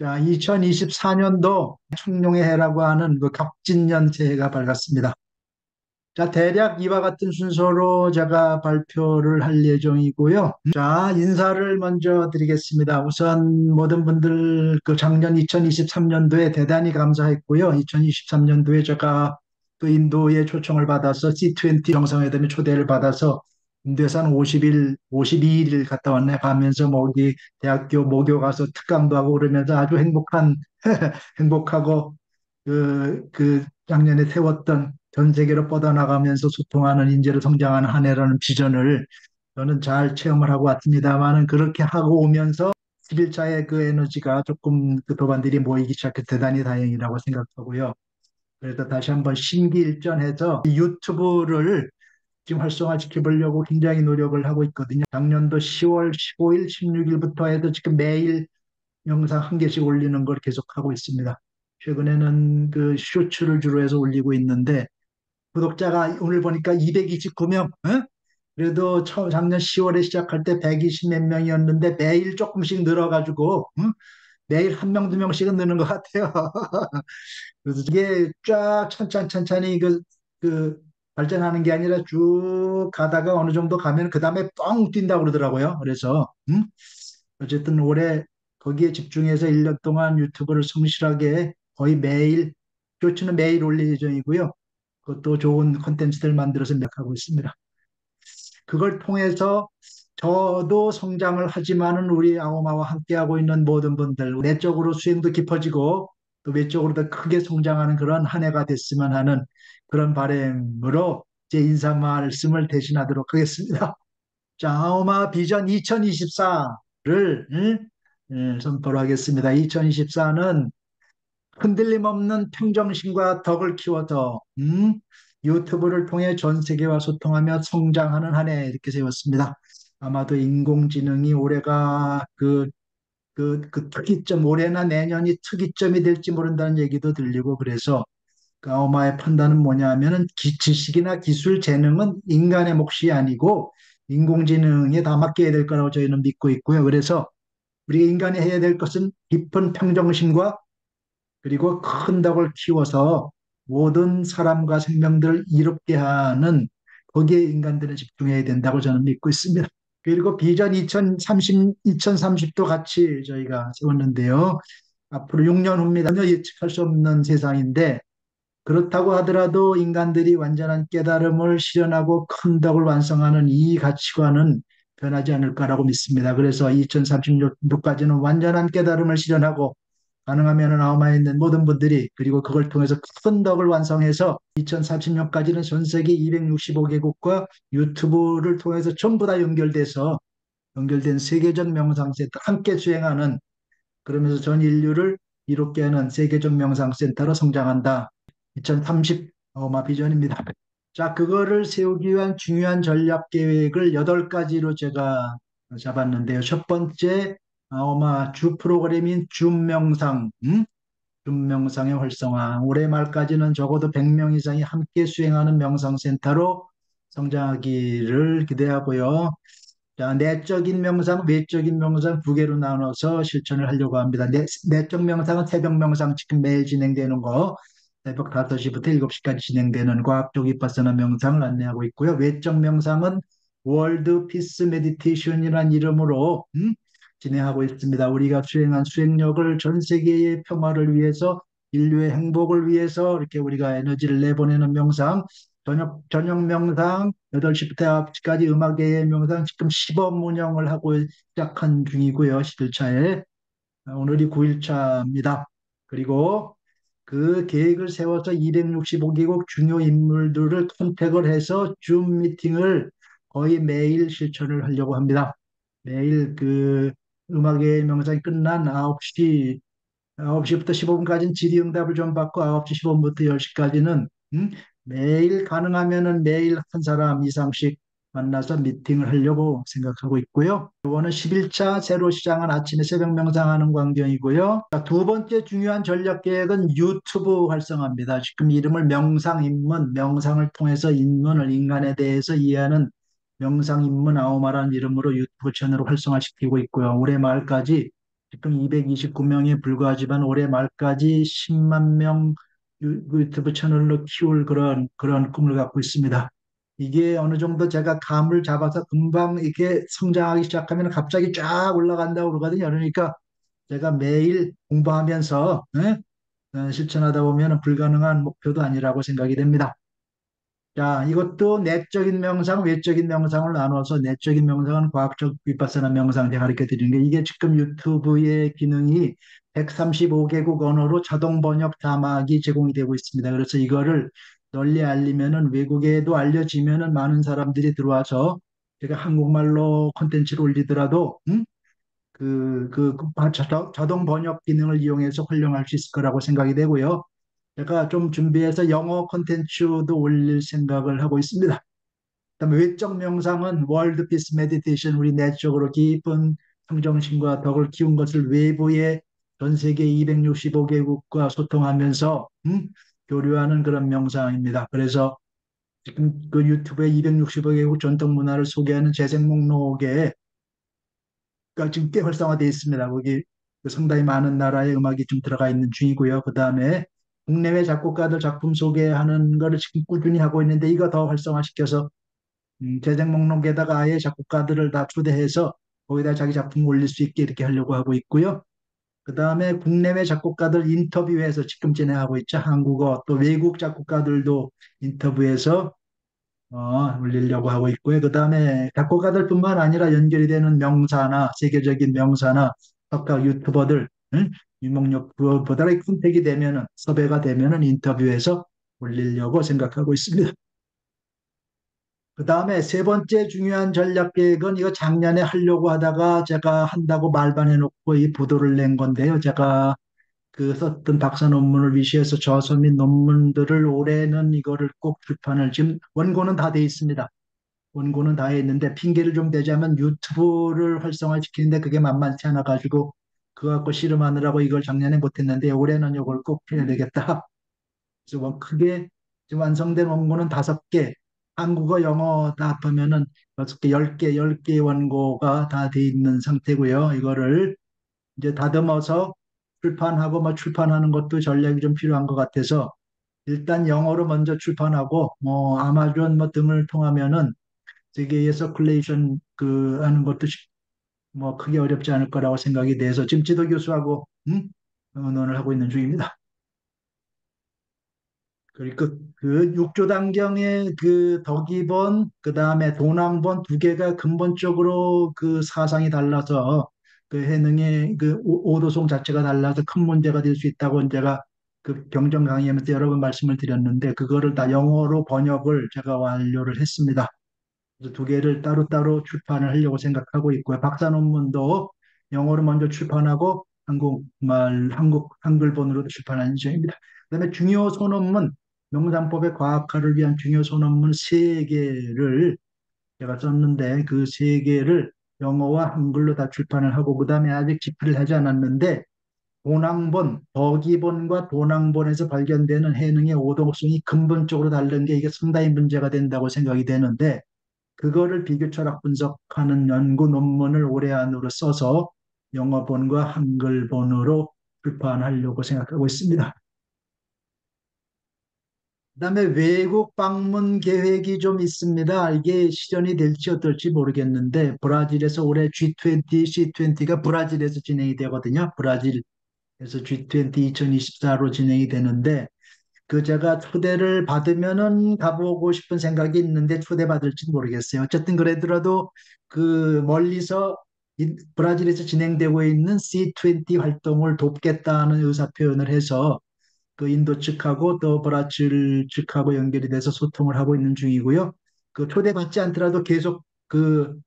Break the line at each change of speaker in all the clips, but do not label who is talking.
자, 2024년도 청룡의 해라고 하는 그 갑진년 새해가 밝았습니다. 자, 대략 이와 같은 순서로 제가 발표를 할 예정이고요. 자, 인사를 먼저 드리겠습니다. 우선 모든 분들 그 작년 2023년도에 대단히 감사했고요. 2023년도에 제가 또 인도의 초청을 받아서 C20 정상회담에 초대를 받아서 한 50일, 52일 갔다 왔네 가면서 뭐기 대학교 모교 가서 특강도 하고 그러면서 아주 행복한, 행복하고 그, 그 작년에 세웠던 전 세계로 뻗어나가면서 소통하는 인재로 성장하는 한 해라는 비전을 저는 잘 체험을 하고 왔습니다만은 그렇게 하고 오면서 11차의 그 에너지가 조금 그 도반들이 모이기 시작해 대단히 다행이라고 생각하고요. 그래서 다시 한번 심기일전해서 유튜브를 지금 활성화시켜 보려고 굉장히 노력을 하고 있거든요. 작년도 10월 15일, 16일부터 해도 지금 매일 영상 한 개씩 올리는 걸 계속하고 있습니다. 최근에는 그 쇼츠를 주로 해서 올리고 있는데 구독자가 오늘 보니까 229명, 어? 그래도 처음 작년 10월에 시작할 때 120 몇 명이었는데 매일 조금씩 늘어가지고 어? 매일 한 명, 두 명씩은 느는 것 같아요. 그래서 이게 쫙 천천히 그, 그 발전하는 게 아니라 쭉 가다가 어느 정도 가면 그 다음에 뻥 뛴다고 그러더라고요. 그래서 음? 어쨌든 올해 거기에 집중해서 1년 동안 유튜브를 성실하게 거의 매일 쇼츠는 매일 올릴 예정이고요. 그것도 좋은 컨텐츠들 만들어서 맥하고 있습니다. 그걸 통해서 저도 성장을 하지만은 우리 아오마와 함께하고 있는 모든 분들 내적으로 수행도 깊어지고 또 외적으로 더 크게 성장하는 그런 한 해가 됐으면 하는 그런 바램으로 제 인사 말씀을 대신하도록 하겠습니다. 자, 아오마 비전 2024를 응? 응, 선포를 하겠습니다. 2024는 흔들림 없는 평정심과 덕을 키워서 음, 유튜브를 통해 전 세계와 소통하며 성장하는 한 해 이렇게 세웠습니다. 아마도 인공지능이 올해가 그, 그, 그 특이점, 올해나 내년이 특이점이 될지 모른다는 얘기도 들리고 그래서 가오마의 판단은 뭐냐 하면은 기, 지식이나 기술, 재능은 인간의 몫이 아니고 인공지능에 다 맡겨야 될 거라고 저희는 믿고 있고요. 그래서 우리 인간이 해야 될 것은 깊은 평정심과 그리고 큰 덕을 키워서 모든 사람과 생명들을 이롭게 하는 거기에 인간들은 집중해야 된다고 저는 믿고 있습니다. 그리고 비전 2030, 2030도 같이 저희가 세웠는데요. 앞으로 6년 후입니다. 전혀 예측할 수 없는 세상인데 그렇다고 하더라도 인간들이 완전한 깨달음을 실현하고 큰 덕을 완성하는 이 가치관은 변하지 않을 거라고 믿습니다. 그래서 2030년도까지는 완전한 깨달음을 실현하고 가능하면 아우마에 있는 모든 분들이 그리고 그걸 통해서 큰 덕을 완성해서 2030년까지는 전 세계 265개국과 유튜브를 통해서 전부 다 연결돼서 연결된 세계적 명상센터 함께 수행하는 그러면서 전 인류를 이롭게 하는 세계적 명상센터로 성장한다. 2030 어마 비전입니다. 자, 그거를 세우기 위한 중요한 전략 계획을 8가지로 제가 잡았는데요. 첫 번째, 아마 주 프로그램인 줌 명상, 음? 줌 명상의 활성화. 올해 말까지는 적어도 100명 이상이 함께 수행하는 명상센터로 성장하기를 기대하고요. 자, 내적인 명상, 외적인 명상 두 개로 나눠서 실천을 하려고 합니다. 내, 내적 명상은 새벽 명상 지금 매일 진행되는 거, 새벽 5시부터 7시까지 진행되는 과학적 위빠사나 명상을 안내하고 있고요. 외적 명상은 World Peace Meditation이라는 이름으로 음? 진행하고 있습니다. 우리가 수행한 수행력을 전 세계의 평화를 위해서 인류의 행복을 위해서 이렇게 우리가 에너지를 내보내는 명상, 저녁, 저녁 명상, 8시부터 9시까지 음악의 명상 지금 시범 운영을 하고 시작한 중이고요. 11차에. 오늘이 9일차입니다. 그리고 그 계획을 세워서 265개국 중요 인물들을 컨택을 해서 줌 미팅을 거의 매일 실천을 하려고 합니다. 매일 그 음악의 명상이 끝난 9시, 9시부터 15분까지는 질의응답을 좀 받고 9시 15분부터 10시까지는 음? 매일 가능하면은 매일 한 사람 이상씩 만나서 미팅을 하려고 생각하고 있고요. 이거는 11차 새로 시작한 아침에 새벽 명상하는 광경이고요. 두 번째 중요한 전략 계획은 유튜브 활성화입니다. 지금 이름을 명상 입문, 명상을 통해서 인문을 인간에 대해서 이해하는 명상 입문 아오마라는 이름으로 유튜브 채널을 활성화시키고 있고요. 올해 말까지 지금 229명에 불과하지만 올해 말까지 10만 명 유- 유튜브 채널로 키울 그런, 그런 꿈을 갖고 있습니다. 이게 어느 정도 제가 감을 잡아서 금방 이렇게 성장하기 시작하면 갑자기 쫙 올라간다고 그러거든요. 그러니까 제가 매일 공부하면서 예? 어, 실천하다 보면 불가능한 목표도 아니라고 생각이 됩니다. 자, 이것도 내적인 명상, 외적인 명상을 나눠서 내적인 명상은 과학적 윗바사나 명상 제가 가르쳐 드리는 게 이게 지금 유튜브의 기능이 135개국 언어로 자동 번역 자막이 제공이 되고 있습니다. 그래서 이거를 널리 알리면은 외국에도 알려지면은 많은 사람들이 들어와서 제가 한국말로 콘텐츠를 올리더라도 음? 그, 그, 그 자동, 번역 기능을 이용해서 활용할 수 있을 거라고 생각이 되고요. 제가 좀 준비해서 영어 콘텐츠도 올릴 생각을 하고 있습니다. 그다음에 외적 명상은 World Peace Meditation 우리 내적으로 깊은 평정심과 덕을 키운 것을 외부의 전 세계 265개국과 소통하면서 음? 교류하는 그런 명상입니다. 그래서 지금 그 유튜브에 265개국 전통 문화를 소개하는 재생 목록에 가 지금 꽤 활성화되어 있습니다. 거기 그 상당히 많은 나라의 음악이 좀 들어가 있는 중이고요. 그 다음에 국내외 작곡가들 작품 소개하는 거를 지금 꾸준히 하고 있는데 이거 더 활성화시켜서 음, 재생 목록에다가 아예 작곡가들을 다 초대해서 거기다 자기 작품 올릴 수 있게 이렇게 하려고 하고 있고요. 그 다음에 국내외 작곡가들 인터뷰해서 지금 진행하고 있죠. 한국어 또 외국 작곡가들도 인터뷰해서 어, 올리려고 하고 있고요. 그 다음에 작곡가들뿐만 아니라 연결이 되는 명사나 세계적인 명사나 각각 유튜버들, 응? 유목력보다 컨택이 되면은 섭외가 되면은 인터뷰해서 올리려고 생각하고 있습니다. 그 다음에 세 번째 중요한 전략 계획은 이거 작년에 하려고 하다가 제가 한다고 말만 해놓고 이 보도를 낸 건데요. 제가 그 썼던 박사 논문을 위시해서 저서 및 논문들을 올해는 이거를 꼭 출판을 지금 원고는 다 돼 있습니다. 원고는 다 했는데 핑계를 좀 대자면 유튜브를 활성화시키는데 그게 만만치 않아 가지고 그거 갖고 씨름하느라고 이걸 작년에 못했는데 올해는 이걸 꼭 해야 되겠다. 그래서 뭐 크게 완성된 원고는 다섯 개, 한국어, 영어 다 합하면은 여섯 개, 열 개, 열개 원고가 다 돼 있는 상태고요. 이거를 이제 다듬어서 출판하고 뭐 출판하는 것도 전략이 좀 필요한 것 같아서 일단 영어로 먼저 출판하고 뭐 아마존 뭐 등을 통하면은 세계의 서큘레이션 그 하는 것도 뭐 크게 어렵지 않을 거라고 생각이 돼서 지금 지도 교수하고 음? 의논을 하고 있는 중입니다. 그리고 그, 그 육조단경의 그 덕이본 그다음에 도남본 두 개가 근본적으로 그 사상이 달라서 그 해능의 그 오- 오도송 자체가 달라서 큰 문제가 될 수 있다고 제가 그 경전 강의하면서 여러 번 말씀을 드렸는데 그거를 다 영어로 번역을 제가 완료를 했습니다. 두 개를 따로따로 출판을 하려고 생각하고 있고요. 박사 논문도 영어로 먼저 출판하고 한국말, 한국, 한글본으로도 출판하는 예정입니다. 그 다음에 중요 소논문, 명상법의 과학화를 위한 중요 소논문 세 개를 제가 썼는데 그 세 개를 영어와 한글로 다 출판을 하고 그 다음에 아직 집필을 하지 않았는데 도낭본, 덕이본과 도낭본에서 발견되는 해능의 오동성이 근본적으로 다른 게 이게 상당히 문제가 된다고 생각이 되는데 그거를 비교 철학 분석하는 연구 논문을 올해 안으로 써서 영어본과 한글본으로 출판하려고 생각하고 있습니다. 그다음에 외국 방문 계획이 좀 있습니다. 이게 실현이 될지 어떨지 모르겠는데 브라질에서 올해 G20, C20가 브라질에서 진행이 되거든요. 브라질에서 G20 2024로 진행이 되는데 그 제가 초대를 받으면은 가보고 싶은 생각이 있는데 초대받을지 모르겠어요. 어쨌든 그래더라도 그 멀리서 이 브라질에서 진행되고 있는 C20 활동을 돕겠다는 의사 표현을 해서 그 인도 측하고 또 브라질 측하고 연결이 돼서 소통을 하고 있는 중이고요. 그 초대받지 않더라도 계속 그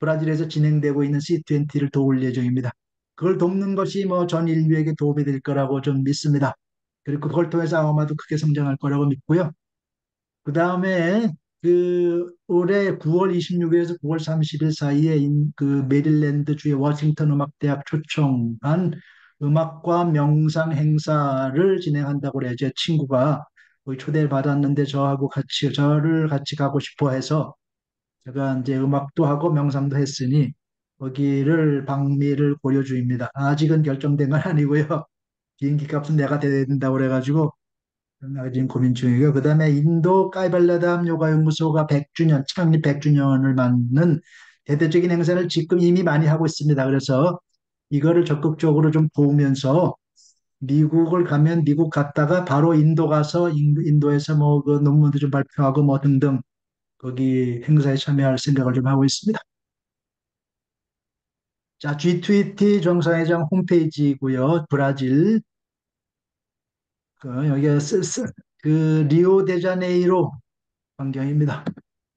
브라질에서 진행되고 있는 C20를 도울 예정입니다. 그걸 돕는 것이 뭐 전 인류에게 도움이 될 거라고 좀 믿습니다. 그리고 그걸 통해서 아마도 크게 성장할 거라고 믿고요. 그 다음에 그 올해 9월 26일에서 9월 30일 사이에 인- 그 메릴랜드 주의 워싱턴 음악대학 초청한 음악과 명상 행사를 진행한다고 그래요. 제 친구가 초대를 받았는데 저하고 같이 저를 같이 가고 싶어 해서 제가 이제 음악도 하고 명상도 했으니 거기를 방미를 고려 중입니다. 아직은 결정된 건 아니고요. 비행기 값은 내가 대야 된다고 그래가지고 나 지금 고민 중이고요. 그 다음에 인도 까이발라담 요가 연구소가 100주년, 창립 100주년을 맞는 대대적인 행사를 지금 이미 많이 하고 있습니다. 그래서 이거를 적극적으로 좀 보면서 미국을 가면 미국 갔다가 바로 인도 가서 인- 인도에서 뭐 그 논문도 좀 발표하고 뭐 등등 거기 행사에 참여할 생각을 좀 하고 있습니다. 자, G20 정상회장 홈페이지고요. 브라질 그 여기가 그 리오데자네이로 광경입니다. 그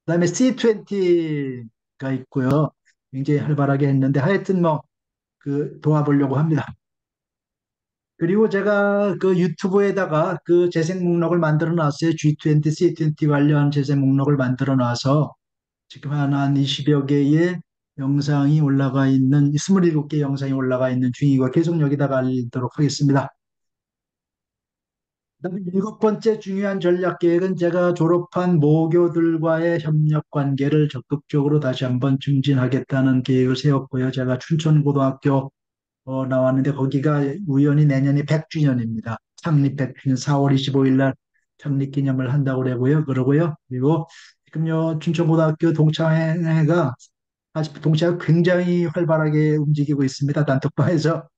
다음에 C20가 있고요. 굉장히 활발하게 했는데 하여튼 뭐 그 도와보려고 합니다. 그리고 제가 그 유튜브에다가 그 재생 목록을 만들어 놨어요. G20, C20 관련 재생 목록을 만들어 놔서 지금 한, 한 20여 개의 영상이 올라가 있는, 27개 영상이 올라가 있는 중이고 계속 여기다가 알리도록 하겠습니다. 일곱 번째 중요한 전략 계획은 제가 졸업한 모교들과의 협력 관계를 적극적으로 다시 한번 증진하겠다는 계획을 세웠고요. 제가 춘천고등학교 어, 나왔는데 거기가 우연히 내년이 100주년입니다. 창립 100주년 4월 25일 날 창립 기념을 한다고. 그러고요. 그리고 지금요 춘천고등학교 동창회가 동창회 굉장히 활발하게 움직이고 있습니다. 단톡방에서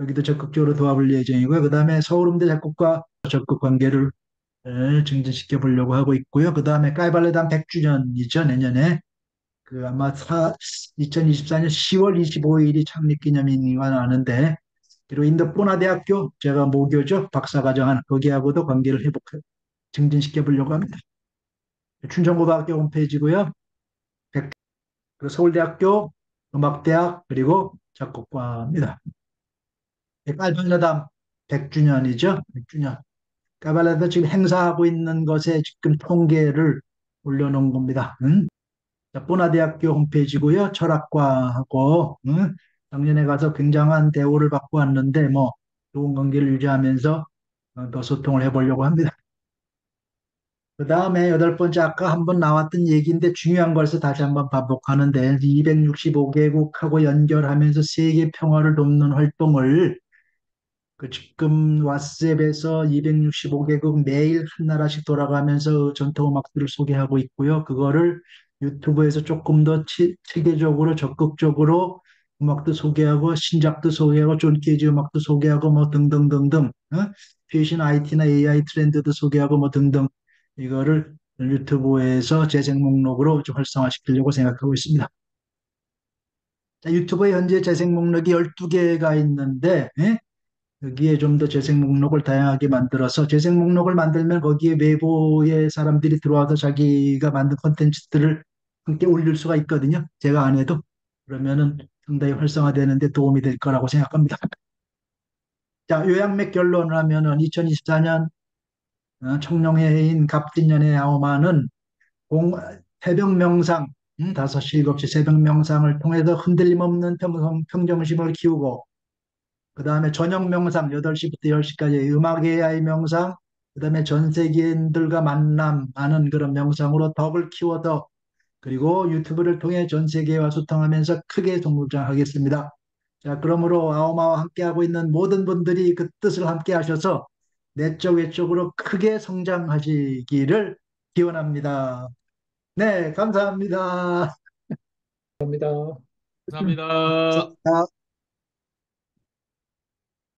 여기도 적극적으로 도와볼 예정이고요. 그 다음에 서울음대 작곡과 적극 관계를 에, 증진시켜 보려고 하고 있고요. 그 다음에 까이발레단 100주년이죠. 내년에 그 아마 사, 2024년 10월 25일이 창립 기념일인가 나는데 그리고 인도 뿌나대학교 제가 모교죠 박사과정한 거기하고도 관계를 회복 증진시켜 보려고 합니다. 춘천고등학교 홈페이지고요. 백- 그리고 서울대학교 음악대학 그리고 작곡과입니다. 깔발라담 100주년이죠. 100주년. 까발라다 지금 행사하고 있는 것에 지금 통계를 올려놓은 겁니다. 응? 자, 뿌나대학교 홈페이지고요. 철학과하고 응? 작년에 가서 굉장한 대우를 받고 왔는데 뭐 좋은 관계를 유지하면서 어, 더 소통을 해보려고 합니다. 그 다음에 여덟 번째 아까 한번 나왔던 얘기인데 중요한 것을 다시 한번 반복하는데 265개국하고 연결하면서 세계 평화를 돕는 활동을 그 지금 왓츠앱에서 265개국 매일 한 나라씩 돌아가면서 전통 음악들을 소개하고 있고요. 그거를 유튜브에서 조금 더 치, 체계적으로 적극적으로 음악도 소개하고 신작도 소개하고 존 케이지 음악도 소개하고 뭐 등등등등 어? 최신 IT나 AI 트렌드도 소개하고 뭐 등등 이거를 유튜브에서 재생 목록으로 좀 활성화시키려고 생각하고 있습니다. 자, 유튜브에 현재 재생 목록이 12개가 있는데 예? 여기에 좀 더 재생 목록을 다양하게 만들어서 재생 목록을 만들면 거기에 외부의 사람들이 들어와서 자기가 만든 콘텐츠들을 함께 올릴 수가 있거든요. 제가 안 해도. 그러면은 상당히 활성화되는데 도움이 될 거라고 생각합니다. 자, 요약맥 결론을 하면은 2024년 청룡해인 갑진년의 아오마는 공, 새벽 명상, 음, 5시, 7시 새벽 명상을 통해서 흔들림 없는 평, 평정심을 키우고 그 다음에 저녁 명상 8시부터 10시까지 음악 AI 명상, 그 다음에 전 세계인들과 만남하는 그런 명상으로 덕을 키워서 그리고 유튜브를 통해 전 세계와 소통하면서 크게 성장하겠습니다. 자, 그러므로 아오마와 함께하고 있는 모든 분들이 그 뜻을 함께 하셔서 내적 외적으로 크게 성장하시기를 기원합니다. 네, 감사합니다.
감사합니다.
자,